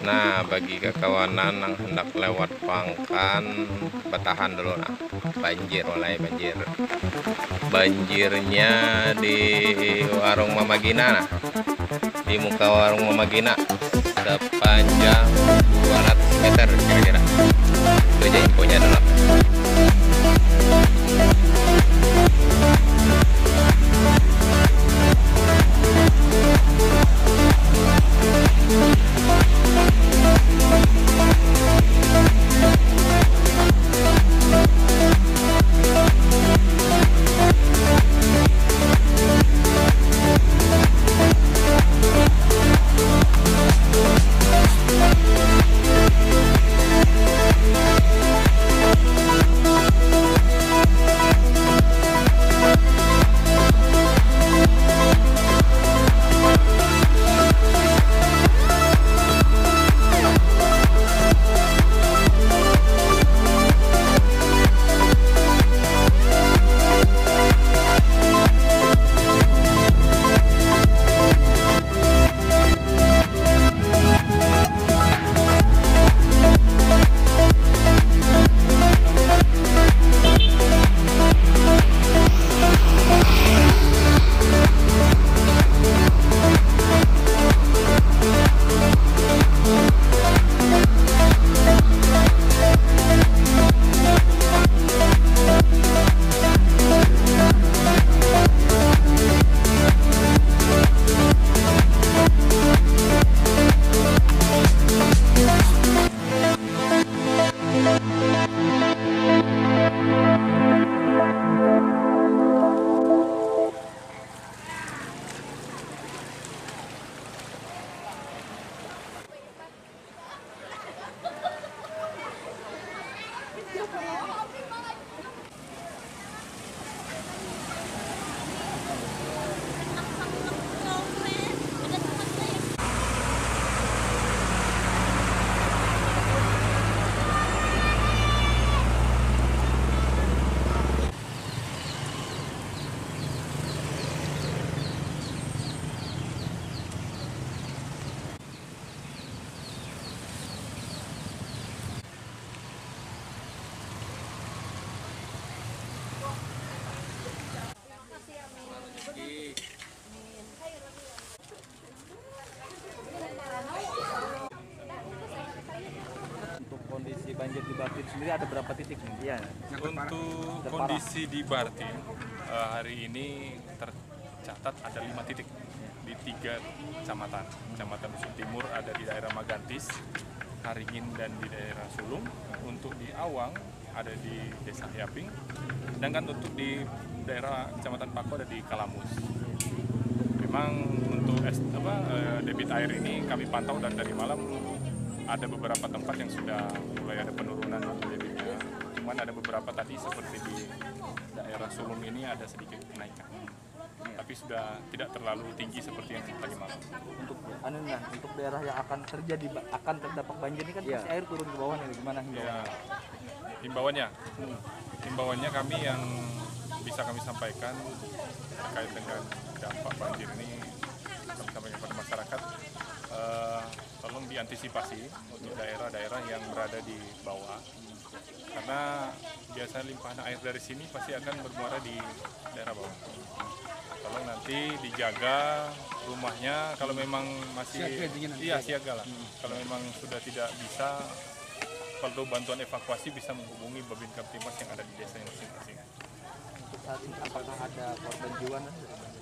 Nah, bagi kekawanan yang hendak lewat Pangkan, bertahan dulu nah. Banjir mulai banjir. Banjirnya di warung Mama Gina nah. Di muka warung Mama Gina sepanjang 200 meter kira-kira. Itu aja infonya dulu. Sendiri ada berapa titik nih? Iya. Untuk kondisi di Bartim eh, hari ini tercatat ada lima titik di tiga kecamatan. Kecamatan Dusun Timur ada di daerah Magantis, Haringin dan di daerah Sulung. Untuk di Awang ada di Desa Yaping. Sedangkan untuk di daerah Kecamatan Pako ada di Kalamus. Memang untuk es, apa, eh, debit air ini kami pantau dan dari malam ada beberapa tempat yang sudah mulai ada penurunan debitnya. Cuman ada beberapa tadi seperti di daerah Sulung ini ada sedikit kenaikan. Tapi sudah tidak terlalu tinggi seperti yang tadi malam. Untuk anu nah, untuk daerah yang akan terjadi akan terdampak banjir ini kan pasti air turun ke bawah nih. Gimana himbauannya? Ya, himbauannya, himbauannya kami yang bisa kami sampaikan terkait dengan dampak banjir ini kami sampaikan kepada masyarakat diantisipasi untuk daerah-daerah yang berada di bawah. Karena biasanya limpahan air dari sini pasti akan bermuara di daerah bawah. Tolong nanti dijaga rumahnya. Kalau memang masih iya siaga lah. Kalau memang sudah tidak bisa perlu bantuan evakuasi bisa menghubungi Babin Kaptimas yang ada di desa masing-masing. Untuk saat ini apakah ada korban jiwa?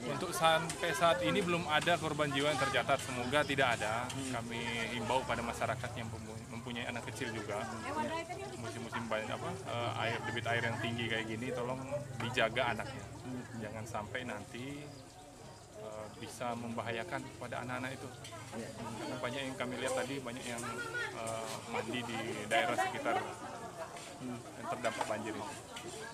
Untuk sampai saat ini belum ada korban jiwa yang tercatat, semoga tidak ada. Kami himbau pada masyarakat yang mempunyai anak kecil juga, musim-musim banyak apa eh, air debit air yang tinggi kayak gini, tolong dijaga anaknya, jangan sampai nanti eh, bisa membahayakan pada anak-anak itu. Karena banyak yang kami lihat tadi banyak yang eh, mandi di daerah sekitar yang terdampak banjir.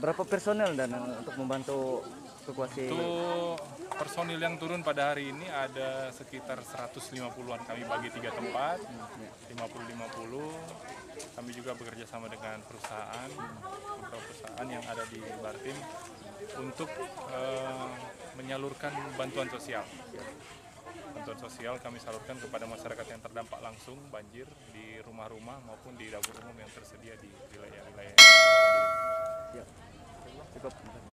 Berapa personel dan untuk membantu evakuasi? Untuk personil yang turun pada hari ini ada sekitar 150-an kami bagi tiga tempat, 50-50. Kami juga bekerja sama dengan perusahaan, beberapa perusahaan yang ada di Bartim untuk eh, menyalurkan bantuan sosial. Bantuan sosial kami salurkan kepada masyarakat yang terdampak langsung banjir di rumah-rumah maupun di dapur umum yang tersedia di wilayah-wilayah. Ya. Cukup.